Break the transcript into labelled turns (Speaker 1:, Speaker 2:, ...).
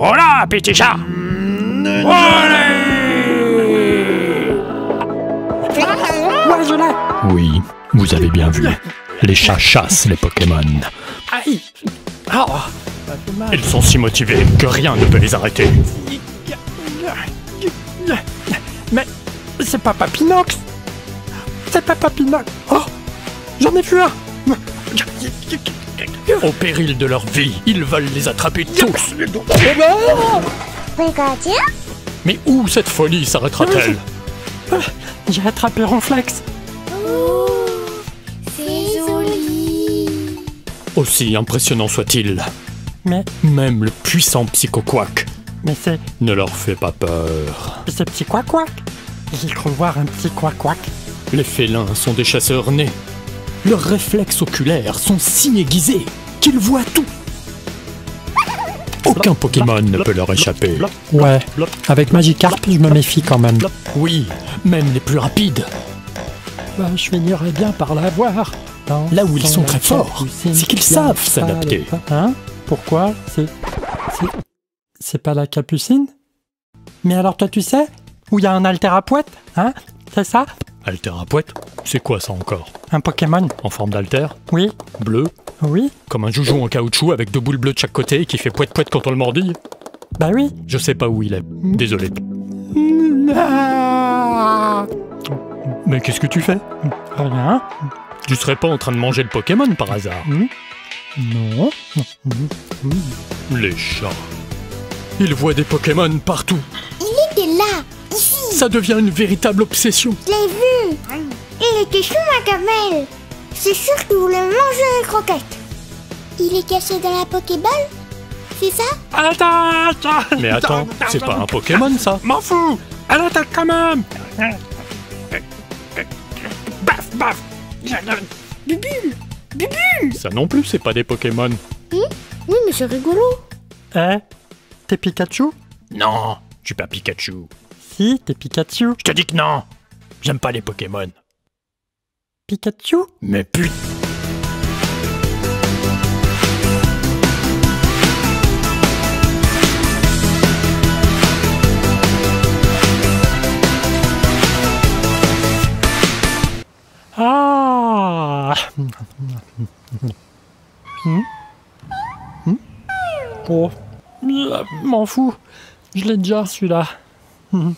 Speaker 1: Oh là, petit chat.
Speaker 2: Oui, vous avez bien vu. Les chats chassent les Pokémon.
Speaker 3: Aïe. Ah.
Speaker 2: Ils sont si motivés que rien ne peut les arrêter.
Speaker 3: Mais c'est pas Papinox. C'est pas Papinox. Oh J'en ai vu un
Speaker 2: Au péril de leur vie, ils veulent les attraper tous.
Speaker 4: Pikachu
Speaker 2: Mais où cette folie s'arrêtera-t-elle
Speaker 3: J'ai attrapé Ronflex
Speaker 4: C'est joli.
Speaker 2: Aussi impressionnant soit-il,
Speaker 3: Mais,
Speaker 2: même le puissant Psychoquack
Speaker 3: mais c'est...
Speaker 2: ne leur fait pas peur.
Speaker 3: c'est petit quoi quoi J'ai cru voir un petit quoi quoi
Speaker 2: Les félins sont des chasseurs nés. Leurs réflexes oculaires sont si aiguisés qu'ils voient tout. Aucun Pokémon ne peut leur échapper.
Speaker 3: Ouais, avec Magikarp, je me méfie quand même.
Speaker 2: Oui, même les plus rapides.
Speaker 3: Bah, je finirais bien par l'avoir.
Speaker 2: Là où ils
Speaker 3: son
Speaker 2: sont très forts, c'est qu'ils
Speaker 3: qui
Speaker 2: savent s'adapter.
Speaker 3: Hein? Pourquoi? C'est... c'est... C'est pas la capucine? Mais alors toi tu sais? Où il y a un Alterapoète Hein? C'est ça?
Speaker 2: Alterapoète C'est quoi ça encore?
Speaker 3: Un Pokémon.
Speaker 2: En forme d'alter?
Speaker 3: Oui.
Speaker 2: Bleu?
Speaker 3: Oui.
Speaker 2: Comme un joujou en caoutchouc avec deux boules bleues de chaque côté qui fait poète poète quand on le mordille?
Speaker 3: Bah oui.
Speaker 2: Je sais pas où il est. Désolé. Mais qu'est-ce que tu fais?
Speaker 3: Rien.
Speaker 2: Tu serais pas en train de manger le Pokémon par hasard?
Speaker 3: Non.
Speaker 2: Les chats. Ils voient des Pokémon partout.
Speaker 4: Il était là, ici,
Speaker 2: Ça devient une véritable obsession.
Speaker 4: je l'ai vu Il était sous ma gamelle C'est sûr qu'il voulait manger les croquettes Il est caché dans la Pokéball? C'est ça?
Speaker 3: Attends, attends
Speaker 2: Mais attends, c'est pas un Pokémon ça.
Speaker 3: M'en fous. Elle attaque quand même. Baf, baf. Bubule Bubule.
Speaker 2: Ça non plus, c'est pas des Pokémon.
Speaker 4: Oui, mais c'est rigolo.
Speaker 3: Eh T'es Pikachu?
Speaker 2: Non, je suis pas Pikachu.
Speaker 3: Si, t'es Pikachu.
Speaker 2: Je te dis que non. J'aime pas les Pokémon.
Speaker 3: Pikachu?
Speaker 2: Mais putain.
Speaker 3: Ah Hmm Hmm Oh, m'en fous. Je l'ai déjà celui-là. Hmm.